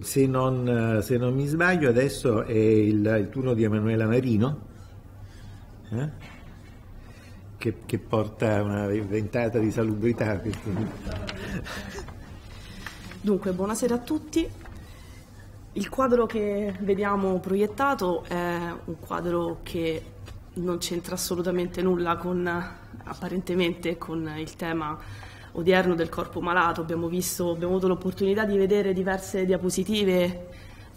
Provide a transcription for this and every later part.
Se non, se non, mi sbaglio adesso è il, il turno di Emanuela Marino, eh? che, che, porta una ventata di salubrità. Dunque, buonasera a tutti. Il quadro che vediamo proiettato è un quadro che non c'entra assolutamente nulla con, apparentemente, con il tema odierno del corpo malato. Abbiamo, visto, abbiamo avuto l'opportunità di vedere diverse diapositive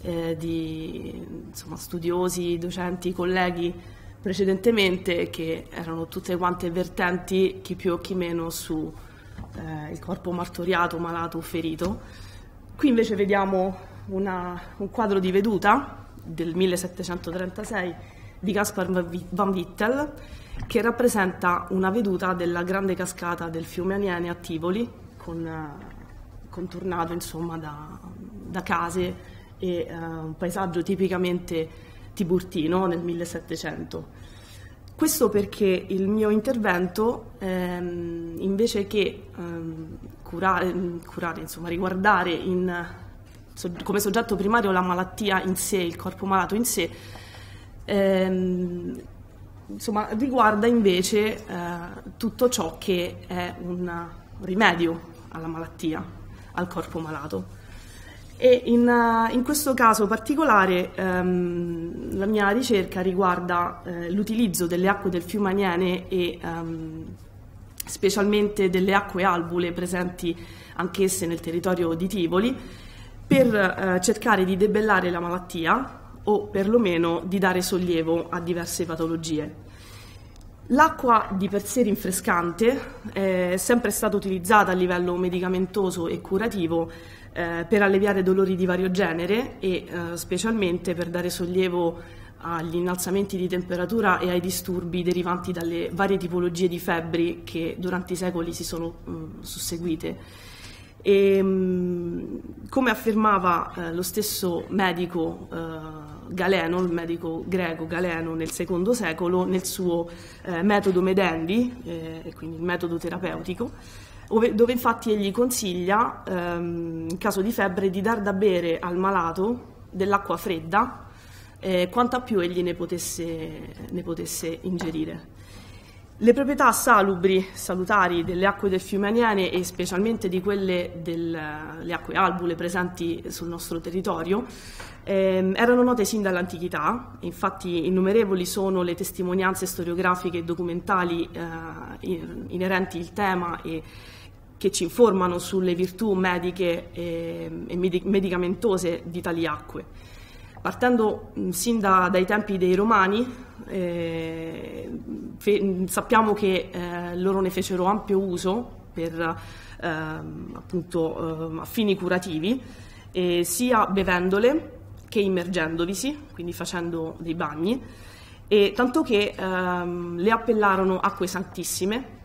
eh, di insomma, studiosi, docenti, colleghi precedentemente che erano tutte quante vertenti, chi più o chi meno, sul eh, corpo martoriato, malato o ferito. Qui invece vediamo una, un quadro di veduta del 1736 di Gaspar van Wittel che rappresenta una veduta della grande cascata del fiume Aniene a Tivoli, con, eh, contornato insomma, da, da, case e uh, un paesaggio tipicamente tiburtino nel 1700. Questo perché il mio intervento, ehm, invece che ehm, curare, curare insomma, riguardare in, so, come soggetto primario la malattia in sé, il corpo malato in sé, ehm, insomma, riguarda invece eh, tutto ciò che è un rimedio alla malattia, al corpo malato. E in, uh, in questo caso particolare um, la mia ricerca riguarda uh, l'utilizzo delle acque del fiume Aniene e um, specialmente delle acque albule presenti anch'esse nel territorio di Tivoli per uh, cercare di debellare la malattia o perlomeno di dare sollievo a diverse patologie. L'acqua di per sé rinfrescante è sempre stata utilizzata a livello medicamentoso e curativo eh, per alleviare dolori di vario genere e eh, specialmente per dare sollievo agli innalzamenti di temperatura e ai disturbi derivanti dalle varie tipologie di febbri che durante i secoli si sono mh, susseguite. E, mh, come affermava eh, lo stesso medico eh, Galeno, il medico greco Galeno nel secondo secolo, nel suo eh, metodo Medendi, eh, quindi il metodo terapeutico, dove infatti egli consiglia, ehm, in caso di febbre, di dar da bere al malato dell'acqua fredda eh, quanta più egli ne potesse, ne potesse ingerire. Le proprietà salubri, salutari delle acque del fiume Aniene e specialmente di quelle delle acque albule presenti sul nostro territorio eh, erano note sin dall'antichità, infatti innumerevoli sono le testimonianze storiografiche e documentali eh, inerenti al tema e che ci informano sulle virtù mediche e, e medicamentose di tali acque. Partendo sin da, dai tempi dei Romani, eh, fe, sappiamo che eh, loro ne fecero ampio uso per eh, appunto, a fini curativi, sia bevendole che immergendovisi, quindi facendo dei bagni, e tanto che ehm, le appellarono acque santissime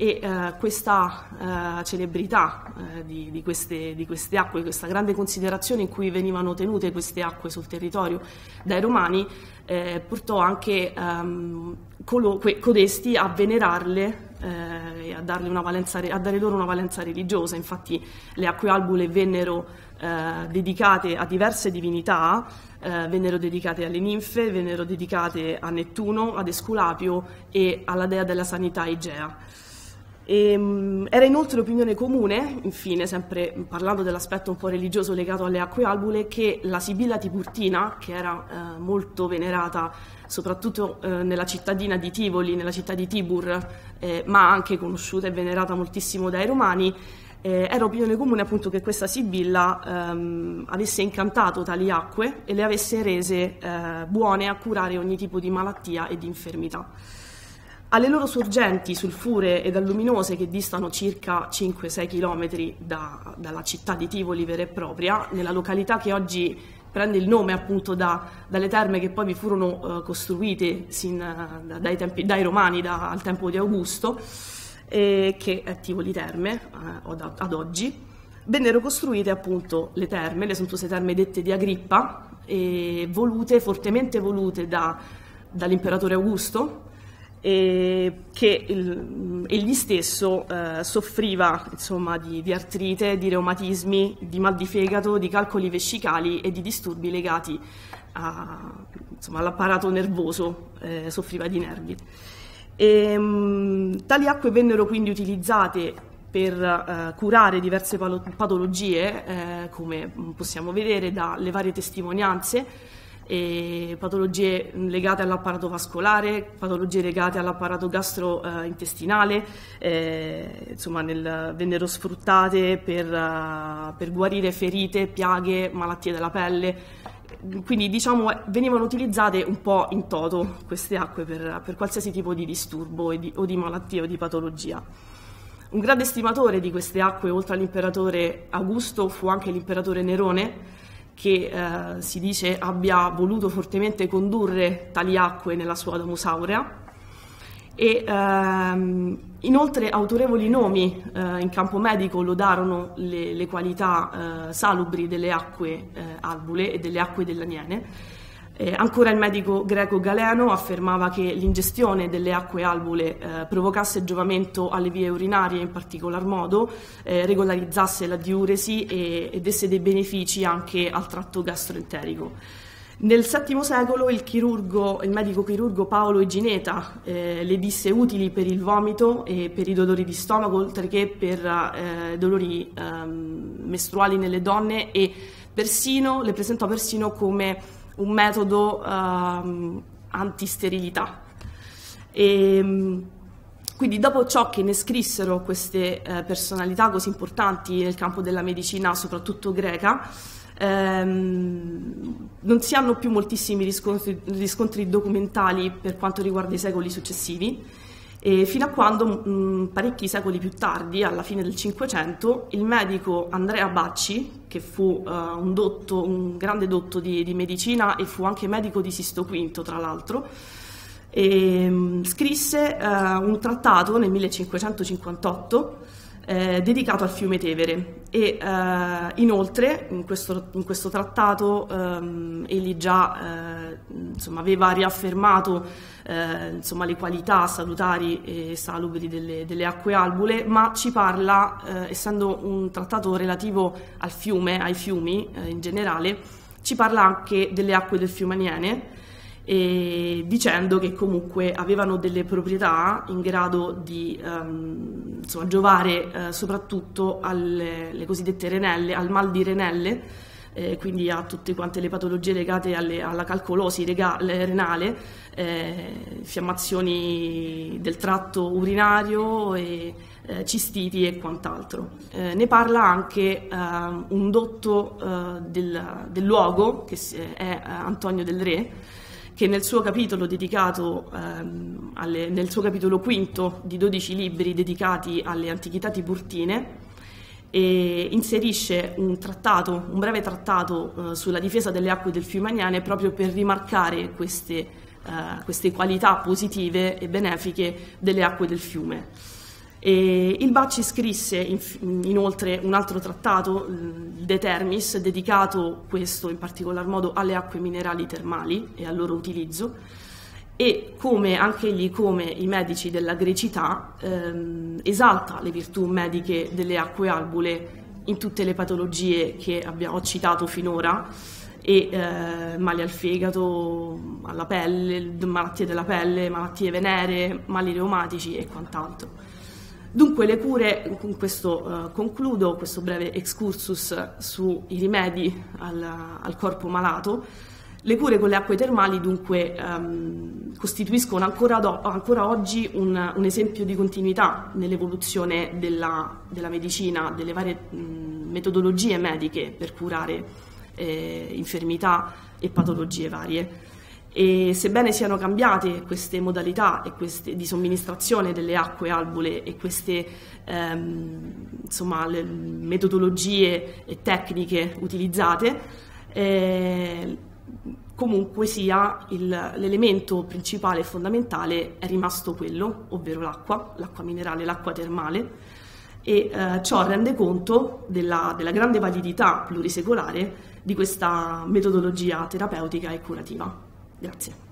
e eh, questa eh, celebrità eh, di, di, queste, di, queste, acque, questa grande considerazione in cui venivano tenute queste acque sul territorio dai romani, eh, portò anche ehm, colo, que, codesti a venerarle eh, e a, valenza, a, dare loro una valenza religiosa. Infatti le acque albule vennero eh, dedicate a diverse divinità, vennero dedicate alle ninfe, vennero dedicate a Nettuno, ad Esculapio e alla dea della sanità Igea. E, um, era inoltre opinione comune, infine, sempre parlando dell'aspetto un po' religioso legato alle acque albule, che la Sibilla Tiburtina, che era eh, molto venerata soprattutto eh, nella cittadina di Tivoli, nella città di Tibur, eh, ma anche conosciuta e venerata moltissimo dai romani, eh, era opinione comune appunto che questa Sibilla ehm, avesse incantato tali acque e le avesse rese eh, buone a curare ogni tipo di malattia e di infermità. Alle loro sorgenti sulfure ed alluminose che distano circa 5-6 km da, dalla città di Tivoli vera e propria, nella località che oggi prende il nome appunto da, dalle terme che poi vi furono uh, costruite sin, uh, dai, tempi, dai, romani da, al tempo di Augusto, eh, che è Tivoli Terme uh, ad oggi, vennero costruite appunto le terme, le sontuose terme dette di Agrippa, volute, fortemente volute da, dall'imperatore Augusto, e che il, egli stesso eh, soffriva insomma, di, di, artrite, di reumatismi, di mal di fegato, di calcoli vescicali e di disturbi legati a, insomma, all'apparato nervoso, eh, soffriva di nervi. E, mh, tali acque vennero quindi utilizzate per eh, curare diverse patologie, eh, come possiamo vedere dalle varie testimonianze, patologie legate all'apparato vascolare, patologie legate all'apparato gastrointestinale, eh, insomma nel, vennero sfruttate per, uh, per guarire ferite, piaghe, malattie della pelle, quindi diciamo venivano utilizzate un po' in toto queste acque per, per qualsiasi tipo di disturbo di, o di malattia o di patologia. Un grande stimatore di queste acque, oltre all'imperatore Augusto, fu anche l'imperatore Nerone, che eh, si dice abbia voluto fortemente condurre tali acque nella sua Domus Aurea. E, ehm, inoltre autorevoli nomi eh, in campo medico lodarono le, le qualità eh, salubri delle acque eh, albule e delle acque dell'Aniene eh, ancora il medico greco Galeno affermava che l'ingestione delle acque albule eh, provocasse giovamento alle vie urinarie in particolar modo, eh, regolarizzasse la diuresi e, e, desse dei benefici anche al tratto gastroenterico. Nel VII secolo il, chirurgo, il medico chirurgo Paolo Egineta eh, le disse utili per il vomito e per i dolori di stomaco, oltre che per eh, dolori ehm, mestruali nelle donne e persino, le presentò persino come un metodo um, antisterilità. E, ehm, quindi dopo ciò che ne scrissero queste eh, personalità così importanti nel campo della medicina, soprattutto greca, ehm, non si hanno più moltissimi riscontri, riscontri documentali per quanto riguarda i secoli successivi e fino a quando, mh, parecchi secoli più tardi, alla fine del Cinquecento, il medico Andrea Bacci, che fu uh, un, dotto, un, grande dotto di, di, medicina e fu anche medico di Sisto V, tra l'altro, e, mh, scrisse uh, un trattato nel 1558 eh, dedicato al fiume Tevere. E eh, inoltre in questo, in questo trattato ehm, egli già eh, insomma, aveva riaffermato eh, insomma, le qualità salutari e salubri delle, delle acque albule, ma ci parla, eh, essendo un trattato relativo al fiume, ai fiumi eh, in generale, ci parla anche delle acque del fiume Aniene, e dicendo che comunque avevano delle proprietà in grado di um, insomma, giovare uh, soprattutto alle cosiddette renelle, al mal di renelle, eh, quindi a tutte quante le patologie legate alle, alla calcolosi rega, renale, eh, infiammazioni del tratto urinario e eh, cistiti e quant'altro. Eh, ne parla anche ehm, un dotto eh, del, del, luogo, che è Antonio del Re, che nel suo capitolo dedicato, ehm, alle, nel suo capitolo quinto di 12 libri dedicati alle antichità tiburtine, e inserisce un trattato, un breve trattato eh, sulla difesa delle acque del fiume Agnane proprio per rimarcare queste, eh, queste qualità positive e benefiche delle acque del fiume. E il Bacci scrisse in, inoltre un altro trattato, il De Termis, dedicato questo in particolar modo alle acque minerali termali e al loro utilizzo e come anche egli, come i medici della grecità, ehm, esalta le virtù mediche delle acque albule in tutte le patologie che abbiamo citato finora e eh, mali al fegato, alla pelle, malattie della pelle, malattie venere, mali reumatici e quant'altro. Dunque le cure, con questo uh, concludo questo breve excursus sui rimedi al, al, corpo malato, le cure con le acque termali dunque um, costituiscono ancora, do, ancora oggi un, un, esempio di continuità nell'evoluzione della, della medicina, delle varie mh, metodologie mediche per curare eh, infermità e patologie varie. E sebbene siano cambiate queste modalità queste, di somministrazione delle acque albule e queste ehm, insomma, metodologie e tecniche utilizzate, eh, comunque sia il, l'elemento principale e fondamentale è rimasto quello, ovvero l'acqua, l'acqua minerale, l'acqua termale e eh, ciò rende conto della, della grande validità plurisecolare di questa metodologia terapeutica e curativa. 了解。